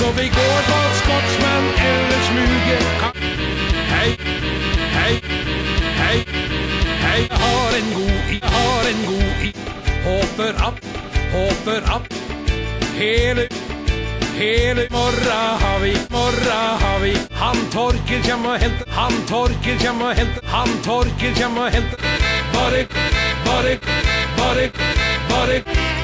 Så vi går på Scotsman eller smuge. Hei, hei, hei, hei. Jeg har en god i, har en god i. Håper at, håper at hele Hele morra har vi, morra har vi. Han Torkel kjem og henter, han Torkel kjem og henter, han Torkel kjem og henter. Bare, bare, bare, bare. Bare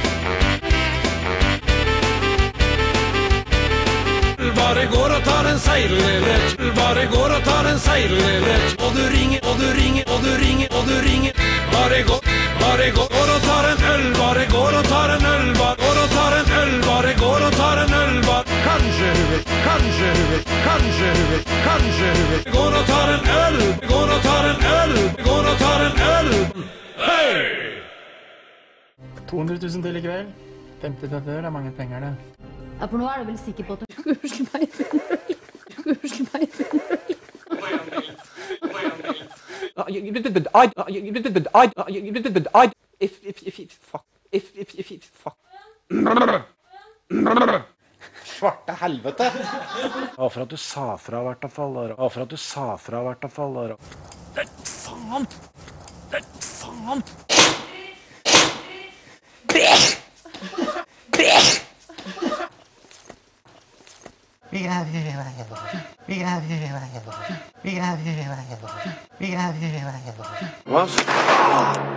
går og tar en seilrett, bare går og tar en seilrett. Og du ringer, og du ringer, og du ringer, og du ringer. Bare går, bare går, og tar en øl, bare går og tar en øl, bare går og tar en øl, bare går og tar en øl, bare Kanskje hun vil, kanskje hun vil, kanskje hun vil, kanskje hun vil. Går og tar en øl, går og tar en øl, går og tar en øl. Hei! 200 000 til i kveld. 50 til før, er mange penger, det. Ja, for nå er du vel sikker på at du Unnskyld meg. Unnskyld meg. I, I, I, if, if, if, fuck, if, if, if, fuck. Svarte helvete! Ja, for at du sa fra, i hvert fall. Ja, for at du sa fra, i hvert fall. Nei, faen! Nei, faen! What?